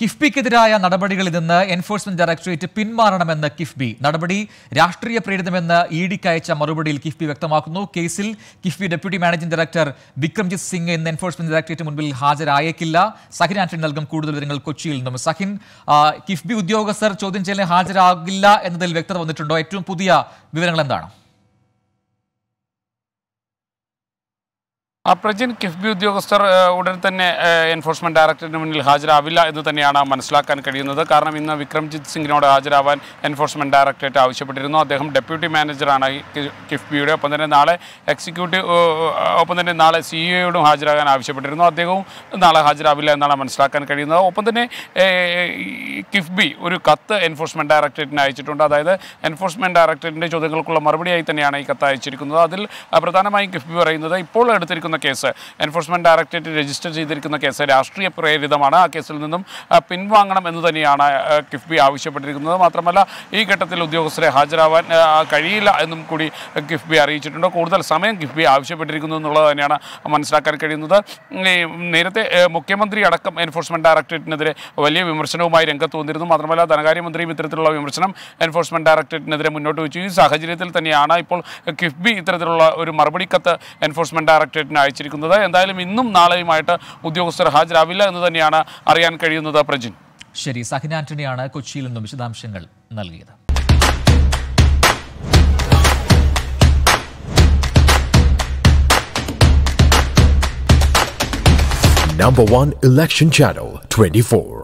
കിഫ്ബിക്കെതിരായ നടപടികളിൽ നിന്ന് enforcement directorate പിന്മാറണമെന്ന് KIIFB. നടപടി രാഷ്ട്രീയ പ്രേരിതമെന്ന് ഇ ഡിക്ക് അയച്ച മറുപടിയിൽ കിഫ്ബി വ്യക്തമാക്കുന്നു. കേസിൽ KIIFB deputy managing director Vikramjit Singh ഇന്ന് എൻഫോഴ്സ്മെന്റ് ഡയറക്ടറേറ്റ് മുൻപിൽ ഹാജരായേക്കില്ല. സഹിൻ ആന്റണി നൽകും കൂടുതൽ വിവരങ്ങൾ കൊച്ചിയിൽ നിന്നും. സഹിൻ കിഫ്ബി ഉദ്യോഗസ്ഥർ ചോദ്യം ചെയ്യലിന് ഹാജരാകില്ല എന്നതിൽ വ്യക്തത വന്നിട്ടുണ്ടോ? ഏറ്റവും പുതിയ വിവരങ്ങൾ എന്താണ്? ആ പ്രജിൻ കിഫ്ബി ഉദ്യോഗസ്ഥർ ഉടൻ തന്നെ എൻഫോഴ്സ്മെന്റ് ഡയറക്ടറേറ്റിന് മുന്നിൽ ഹാജരാവില്ല എന്ന് തന്നെയാണ് മനസ്സിലാക്കാൻ കഴിയുന്നത്. കാരണം ഇന്ന് വിക്രംജിത് സിംഗിനോട് ഹാജരാവാൻ എൻഫോഴ്സ്മെന്റ് ഡയറക്ടറേറ്റ് ആവശ്യപ്പെട്ടിരുന്നു. അദ്ദേഹം ഡെപ്യൂട്ടി മാനേജറാണ് കിഫ്ബിയുടെ. ഒപ്പം തന്നെ നാളെ എക്സിക്യൂട്ടീവ് ഒപ്പം തന്നെ നാളെ സിഇഒയോടും ഹാജരാകാൻ ആവശ്യപ്പെട്ടിരുന്നു. അദ്ദേഹവും നാളെ ഹാജരാവില്ല എന്നാണ് മനസ്സിലാക്കാൻ കഴിയുന്നത്. ഒപ്പം തന്നെ കിഫ്ബി ഒരു കത്ത് എൻഫോഴ്സ്മെന്റ് ഡയറക്ടറേറ്റിന് അയച്ചിട്ടുണ്ട്. അതായത് എൻഫോഴ്സ്മെന്റ് ഡയറക്ടറേറ്റിന്റെ ചോദ്യങ്ങൾക്കുള്ള മറുപടിയായി തന്നെയാണ് ഈ കത്ത് അയച്ചിരിക്കുന്നത്. അതിൽ പ്രധാനമായും കിഫ്ബി പറയുന്നത് ഇപ്പോൾ എടുത്തിരിക്കുന്ന കേസ് എൻഫോഴ്സ്മെന്റ് ഡയറക്ടറേറ്റ് രജിസ്റ്റർ ചെയ്തിരിക്കുന്ന കേസ് രാഷ്ട്രീയ പ്രേരിതമാണ്. ആ കേസിൽ നിന്നും പിൻവാങ്ങണം എന്ന് തന്നെയാണ് കിഫ്ബി ആവശ്യപ്പെട്ടിരിക്കുന്നത്. മാത്രമല്ല ഈ ഘട്ടത്തിൽ ഉദ്യോഗസ്ഥരെ ഹാജരാവാൻ കഴിയില്ല എന്നും കൂടി കിഫ്ബി അറിയിച്ചിട്ടുണ്ട്. കൂടുതൽ സമയം കിഫ്ബി ആവശ്യപ്പെട്ടിരിക്കുന്നു എന്നുള്ളത് തന്നെയാണ് മനസ്സിലാക്കാൻ കഴിയുന്നത്. നേരത്തെ മുഖ്യമന്ത്രി അടക്കം എൻഫോഴ്സ്മെന്റ് ഡയറക്ടറേറ്റിനെതിരെ വലിയ വിമർശനവുമായി രംഗത്ത് വന്നിരുന്നു. മാത്രമല്ല ധനകാര്യമന്ത്രിയും ഇത്തരത്തിലുള്ള വിമർശനം എൻഫോഴ്സ്മെന്റ് ഡയറക്ടറേറ്റിനെതിരെ മുന്നോട്ട് വെച്ചു. ഈ സാഹചര്യത്തിൽ തന്നെയാണ് ഇപ്പോൾ കിഫ്ബി ഇത്തരത്തിലുള്ള ഒരു മറുപടി കത്ത് എൻഫോഴ്സ്മെന്റ് ഡയറക്ടറേറ്റിന് അയച്ചിരിക്കുന്നത്. എന്തായാലും ഇന്നും നാളെയുമായിട്ട് ഉദ്യോഗസ്ഥർ ഹാജരാവില്ല എന്ന് തന്നെയാണ് അറിയാൻ കഴിയുന്നത് പ്രജിൻ. ശരി സഹിൻ ആന്റണിയാണ് കൊച്ചിയിൽ നിന്നും വിശദാംശങ്ങൾ നൽകിയത്. Number 1 election channel 24.